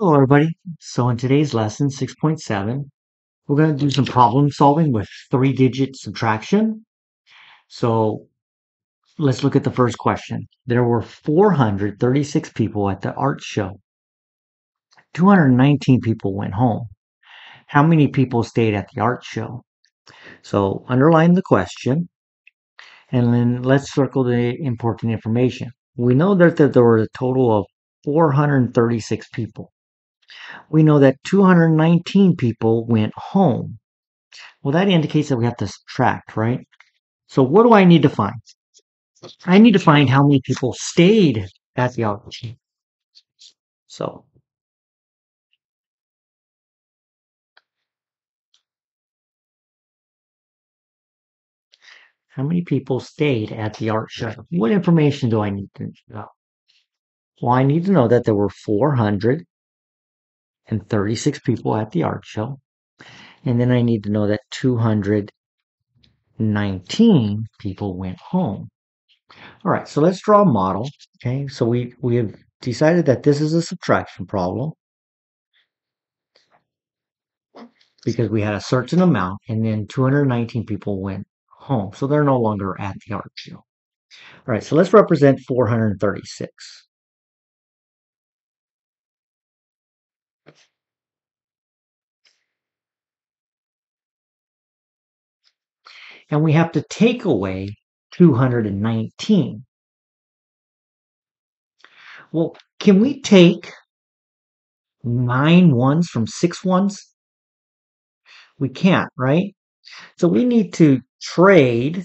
Hello everybody. So in today's lesson 6.7, we're going to do some problem solving with three digit subtraction. So let's look at the first question. There were 436 people at the art show. 219 people went home. How many people stayed at the art show? So underline the question and then let's circle the important information. We know that there were a total of 436 people we know that 219 people went home. Well, that indicates that we have to subtract, right? So what do I need to find? I need to find how many people stayed at the auction. So how many people stayed at the art show? What information do I need to know? Well, I need to know that there were 400 and 36 people at the art show. And then I need to know that 219 people went home. All right, so let's draw a model. Okay, so we, we have decided that this is a subtraction problem because we had a certain amount and then 219 people went home. So they're no longer at the art show. All right, so let's represent 436. And we have to take away 219. Well, can we take nine ones from six ones? We can't, right? So we need to trade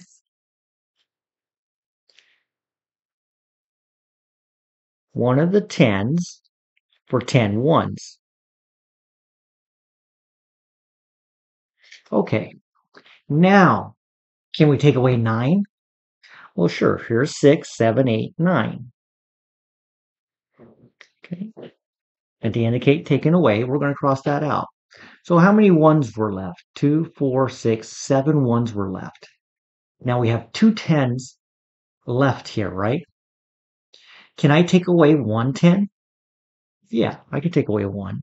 one of the tens for ten ones. Okay, now can we take away 9? Well, sure. Here's 6, 7, 8, 9. Okay. And to indicate taken away, we're going to cross that out. So how many ones were left? Two, four, six, seven ones were left. Now we have two tens left here, right? Can I take away one ten? Yeah, I can take away one.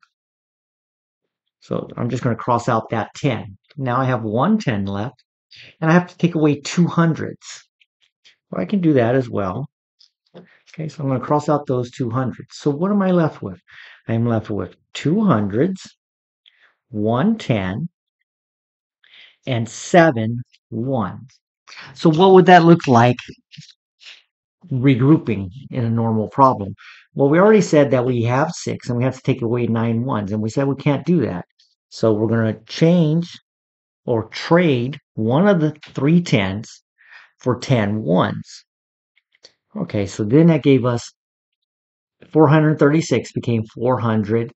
So I'm just going to cross out that 10. Now I have one 10 left and I have to take away two hundreds. Well, I can do that as well. Okay, so I'm going to cross out those two hundreds. So what am I left with? I'm left with two hundreds, one ten, and seven ones. So what would that look like regrouping in a normal problem? Well, we already said that we have six and we have to take away nine ones, and we said we can't do that. So we're going to change or trade one of the three tens for 10 ones. Okay, so then that gave us 436 became 400,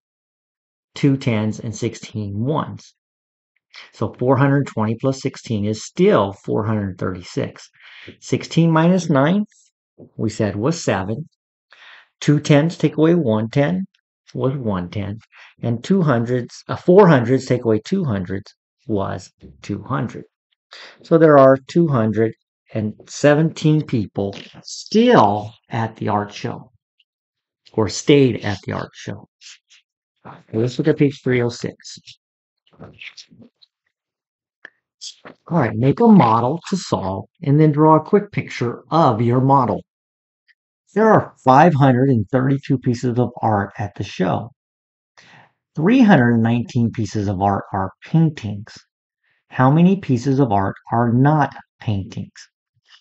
two tens, and 16 ones. So 420 plus 16 is still 436. 16 minus 9, we said was 7. Two tens take away one ten was 110. And two hundreds, uh, four hundreds take away two hundreds was 200. So there are 217 people still at the art show or stayed at the art show. Let's look at page 306. All right, make a model to solve and then draw a quick picture of your model. There are 532 pieces of art at the show. 319 pieces of art are paintings. How many pieces of art are not paintings?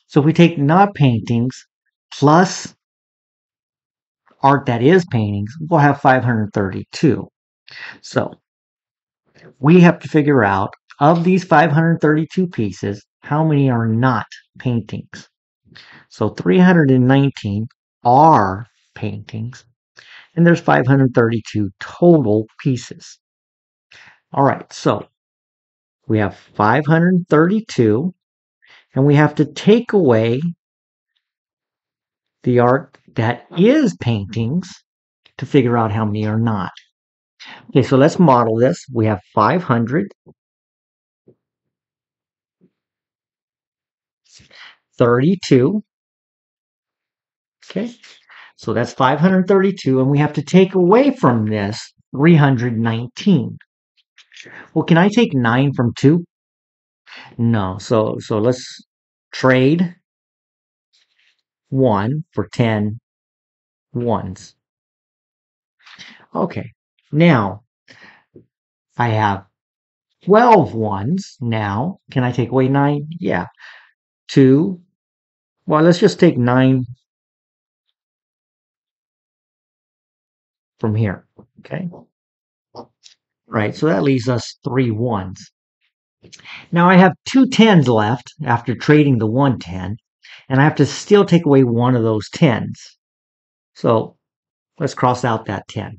So if we take not paintings plus art that is paintings, we'll have 532. So we have to figure out of these 532 pieces, how many are not paintings? So 319 are paintings and there's 532 total pieces. All right, so we have 532, and we have to take away the art that is paintings to figure out how many are not. Okay, so let's model this. We have 500, 32. Okay, so that's 532, and we have to take away from this 319. Well, can I take 9 from 2? No. So so let's trade 1 for 10 ones. Okay. Now I have 12 ones now. Can I take away 9? Yeah. 2. Well, let's just take 9 from here. Okay. Right. So that leaves us three ones. Now I have two tens left after trading the one ten, and I have to still take away one of those tens. So let's cross out that 10.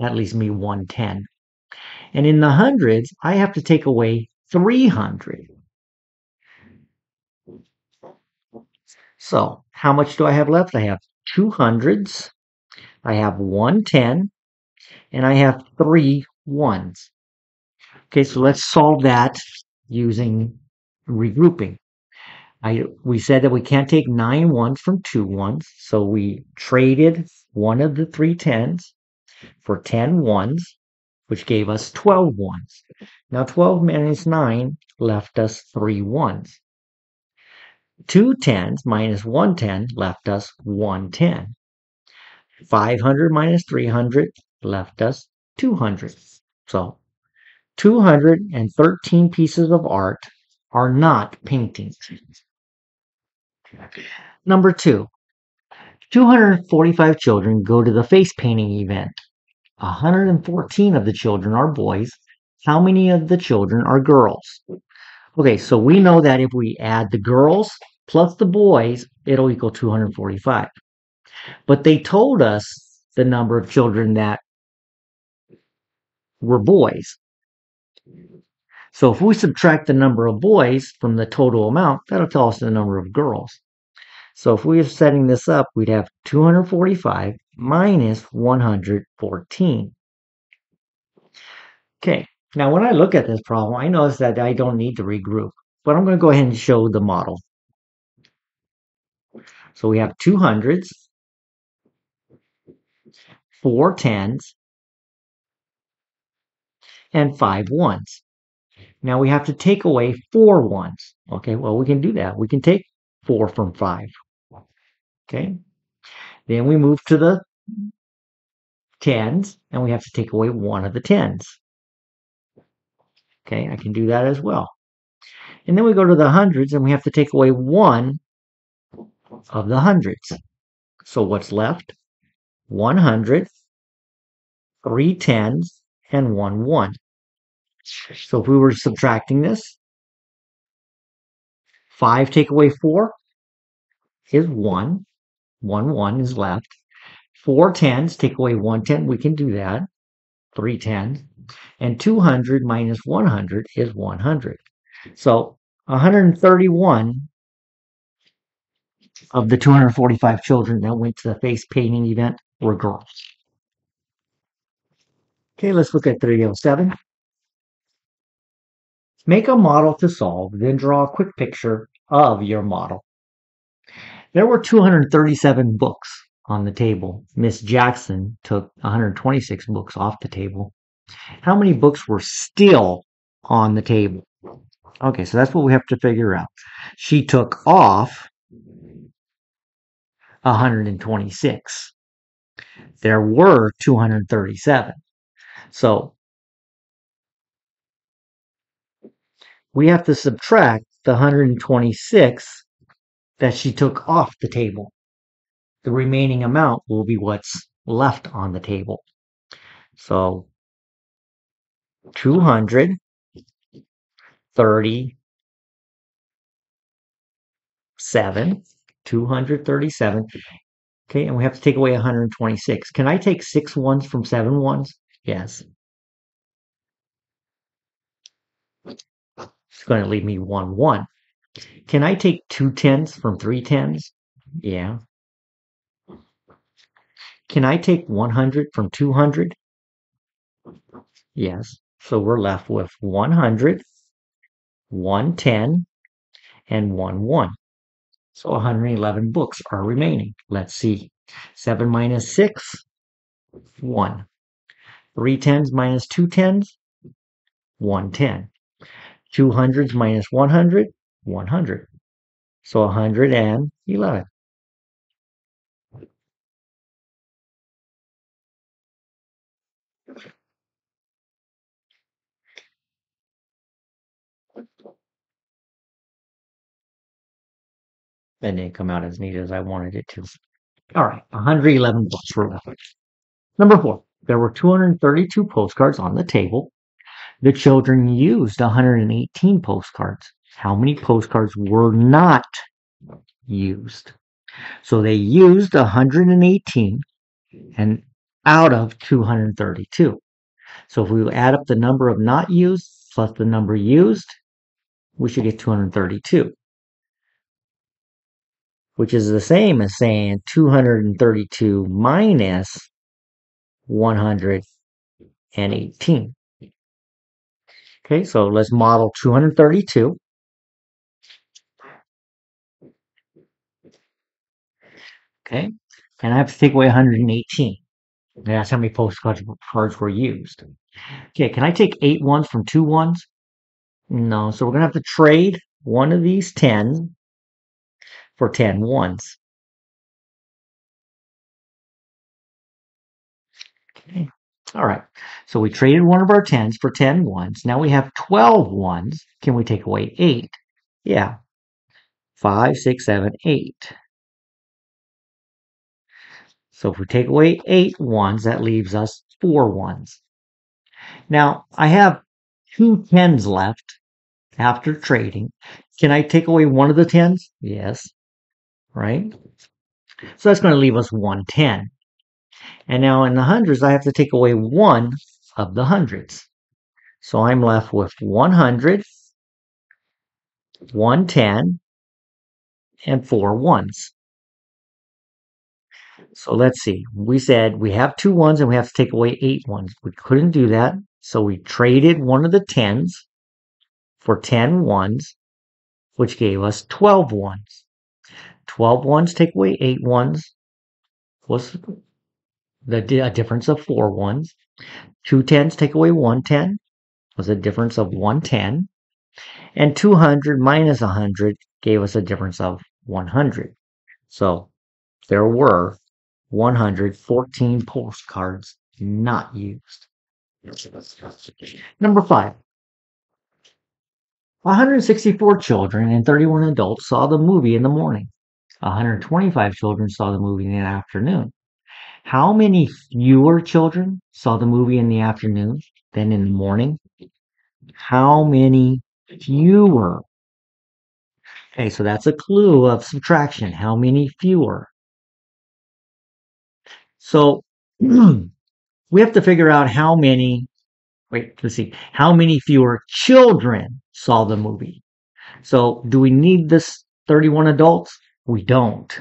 That leaves me 110. And in the hundreds, I have to take away 300. So how much do I have left? I have two hundreds, I have 110, and I have three ones. Okay, so let's solve that using regrouping. I, we said that we can't take nine ones from two ones, so we traded one of the three tens for 10 ones, which gave us 12 ones. Now 12 minus 9 left us three ones. Two tens minus one ten left us one ten. 500 minus 300 left us 200. So 213 pieces of art are not paintings. Number two, 245 children go to the face painting event. 114 of the children are boys. How many of the children are girls? Okay, so we know that if we add the girls plus the boys, it'll equal 245. But they told us the number of children that were boys. So if we subtract the number of boys from the total amount, that'll tell us the number of girls. So if we were setting this up, we'd have 245 minus 114. Okay, now when I look at this problem, I notice that I don't need to regroup, but I'm going to go ahead and show the model. So we have two hundreds, four tens, and five ones. Now we have to take away four ones. Okay, well, we can do that. We can take four from five. Okay, then we move to the tens, and we have to take away one of the tens. Okay, I can do that as well. And then we go to the hundreds, and we have to take away one of the hundreds. So what's left? 100, three tens, and one one. So if we were subtracting this, 5 take away 4 is 1. 1 1 is left. Four tens take away one ten. We can do that. Three tens. And 200 minus 100 is 100. So 131 of the 245 children that went to the face painting event were girls. Okay, let's look at 307. Make a model to solve, then draw a quick picture of your model. There were 237 books on the table. Miss Jackson took 126 books off the table. How many books were still on the table? Okay, so that's what we have to figure out. She took off 126. There were 237. So we have to subtract the 126 that she took off the table. The remaining amount will be what's left on the table. So 237, 237. Okay, and we have to take away 126. Can I take six ones from seven ones? Yes. It's going to leave me 1, 1. Can I take two tens from three tens? Yeah. Can I take 100 from 200? Yes. So we're left with 100, 110, and 1, 1. So 111 books are remaining. Let's see. 7 minus 6, 1. Three tens minus two tens, 110. Two hundreds minus 100, 100. So 111. That didn't come out as neat as I wanted it to. All right, 111 books were left. Number four, there were 232 postcards on the table. The children used 118 postcards. How many postcards were not used? So they used 118 and out of 232. So if we add up the number of not used plus the number used, we should get 232 which is the same as saying 232 minus 118. Okay, so let's model 232. Okay, and I have to take away 118. That's how many postcards cards were used. Okay, can I take eight ones from two ones? No, so we're going to have to trade one of these 10 for 10 ones. Okay. All right. So we traded one of our 10s for 10 ones. Now we have 12 ones. Can we take away 8? Yeah. 5, 6, 7, 8. So if we take away 8 ones, that leaves us 4 ones. Now, I have two 10s left after trading. Can I take away one of the 10s? Yes right? So that's going to leave us 110. And now in the hundreds, I have to take away one of the hundreds. So I'm left with 100, 110, and four ones. So let's see. We said we have two ones and we have to take away eight ones. We couldn't do that. So we traded one of the tens for 10 ones, which gave us 12 ones. 12 ones take away 8 ones. What's the a difference of four ones. Two tens take away one ten was a difference of 110. And 200 minus 100 gave us a difference of 100. So there were 114 postcards not used. Number five. 164 children and 31 adults saw the movie in the morning. 125 children saw the movie in the afternoon. How many fewer children saw the movie in the afternoon than in the morning? How many fewer? Okay, so that's a clue of subtraction. How many fewer? So we have to figure out how many, wait, let's see, how many fewer children saw the movie. So do we need this 31 adults? We don't.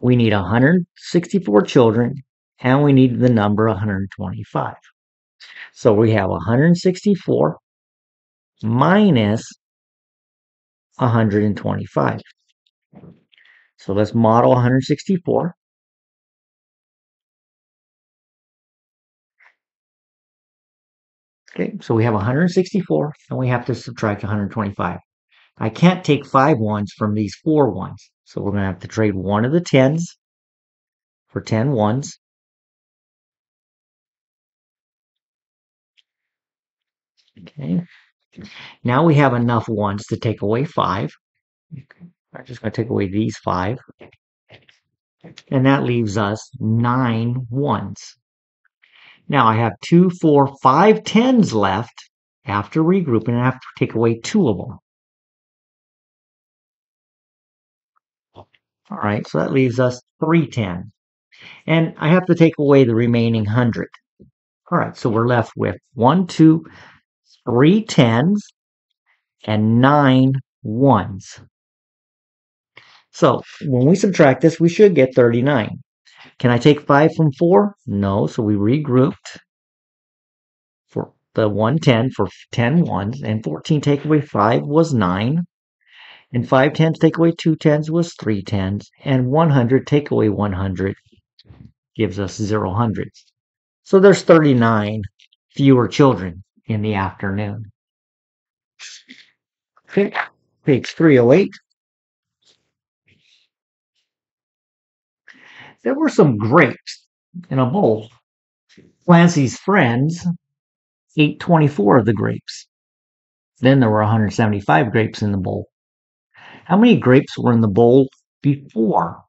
We need 164 children and we need the number 125. So we have 164 minus 125. So let's model 164. Okay, so we have 164 and we have to subtract 125. I can't take five ones from these four ones. So we're going to have to trade one of the tens for 10 ones. Okay. Now we have enough ones to take away five. Okay. I'm just going to take away these five. And that leaves us nine ones. Now I have two, four, five tens left after regrouping, and I have to take away two of them. All right, so that leaves us 310. And I have to take away the remaining 100. All right, so we're left with one, two, three tens and nine ones. So when we subtract this, we should get 39. Can I take 5 from 4? No, so we regrouped for the 110 for 10 ones, and 14 take away 5 was 9. And 5 tens take away 2 tens was 3 tens. And 100 take away 100 gives us 0 hundreds. So there's 39 fewer children in the afternoon. Okay, page 308. There were some grapes in a bowl. Clancy's friends ate 24 of the grapes. Then there were 175 grapes in the bowl. How many grapes were in the bowl before?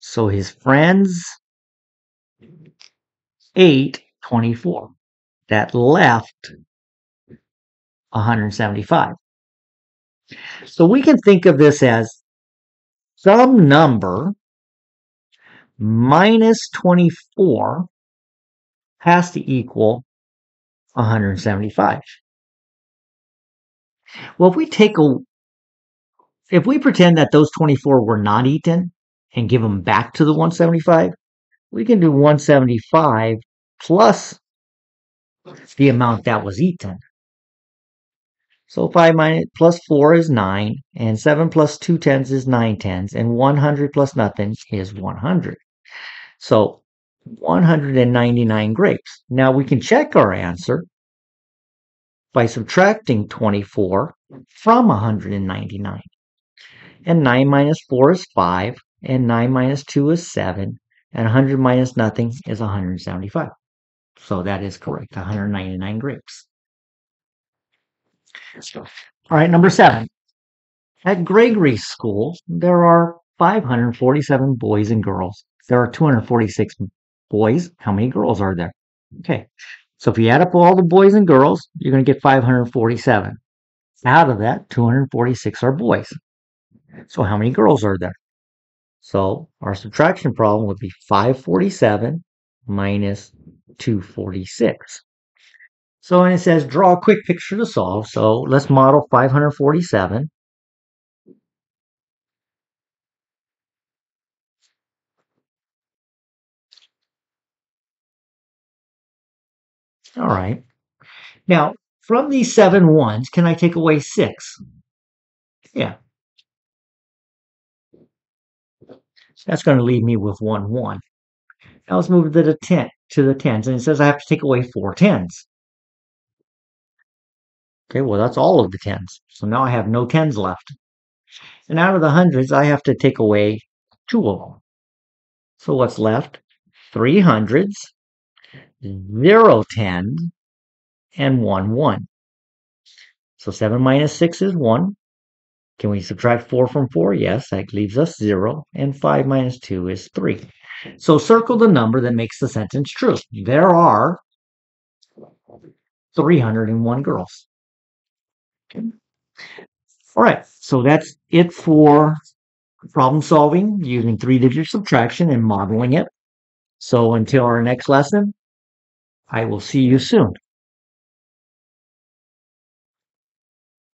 So his friends ate 24. That left 175. So we can think of this as some number minus 24 has to equal 175. Well, if we take a, if we pretend that those 24 were not eaten and give them back to the 175, we can do 175 plus the amount that was eaten. So 5 minus plus 4 is 9, and 7 plus 2 tens is 9 tens, and 100 plus nothing is 100. So 199 grapes. Now we can check our answer by subtracting 24 from 199. And 9 minus 4 is 5, and 9 minus 2 is 7, and 100 minus nothing is 175. So that is correct, 199 grapes. All right, number seven. At Gregory School, there are 547 boys and girls. There are 246 boys. How many girls are there? Okay, so if you add up all the boys and girls, you're going to get 547. Out of that, 246 are boys. So how many girls are there? So our subtraction problem would be 547 minus 246. So and it says draw a quick picture to solve. So let's model 547. All right. Now, from these seven ones, can I take away six? Yeah. That's going to leave me with one one. Now let's move to the ten to the tens, and it says I have to take away four tens. Okay, well that's all of the tens. So now I have no tens left. And out of the hundreds, I have to take away two of them. So what's left? Three hundreds, zero tens, and one one. So 7 minus 6 is 1. Can we subtract 4 from 4? Yes, that leaves us 0. And 5 minus 2 is 3. So circle the number that makes the sentence true. There are 301 girls. Okay. All right, so that's it for problem solving using three-digit subtraction and modeling it. So until our next lesson, I will see you soon.